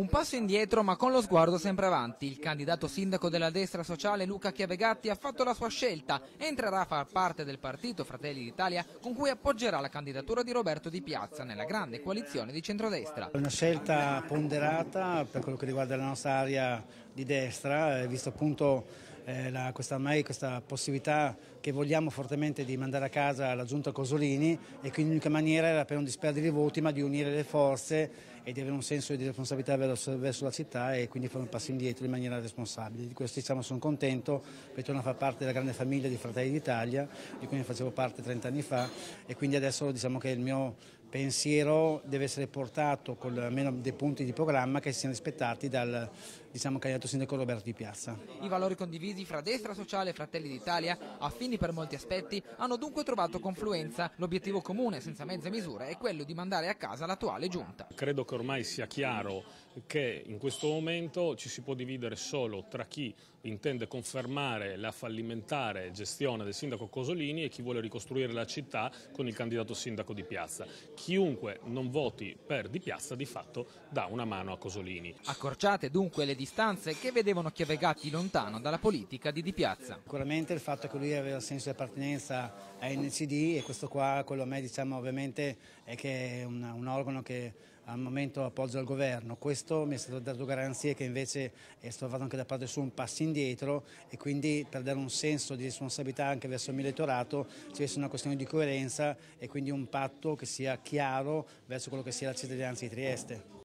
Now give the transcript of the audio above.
Un passo indietro ma con lo sguardo sempre avanti. Il candidato sindaco della destra sociale Luca Chiavegatti ha fatto la sua scelta. Entrerà a far parte del partito Fratelli d'Italia con cui appoggerà la candidatura di Roberto Di Piazza nella grande coalizione di centrodestra. Una scelta ponderata per quello che riguarda la nostra area di destra, eh, visto appunto eh, la, questa, ormai questa possibilità che vogliamo fortemente di mandare a casa la giunta Cosolini e quindi l'unica maniera era per non disperdere i voti ma di unire le forze e di avere un senso di responsabilità verso, verso la città e quindi fare un passo indietro in maniera responsabile. Di questo diciamo, sono contento perché torno a far parte della grande famiglia di Fratelli d'Italia di cui ne facevo parte 30 anni fa e quindi adesso diciamo che il mio pensiero deve essere portato con almeno dei punti di programma che siano rispettati dal diciamo, candidato sindaco Roberto Di Piazza. I valori condivisi fra destra sociale e Fratelli d'Italia, affini per molti aspetti, hanno dunque trovato confluenza. L'obiettivo comune, senza mezze misure, è quello di mandare a casa l'attuale giunta. Credo che ormai sia chiaro che in questo momento ci si può dividere solo tra chi intende confermare la fallimentare gestione del sindaco Cosolini e chi vuole ricostruire la città con il candidato sindaco di Piazza. Chiunque non voti per Di Piazza di fatto dà una mano a Cosolini. Accorciate dunque le distanze che vedevano Chiavegatti lontano dalla politica di Di Piazza. Sicuramente il fatto che lui aveva senso di appartenenza a NCD e questo qua, quello a me diciamo ovviamente è che è un, un organo che al momento appoggia il governo, questo mi è stato dato garanzie che invece è stato fatto anche da parte sua un passo indietro e quindi per dare un senso di responsabilità anche verso il mio elettorato ci deve essere una questione di coerenza e quindi un patto che sia chiaro verso quello che sia la cittadinanza di Trieste.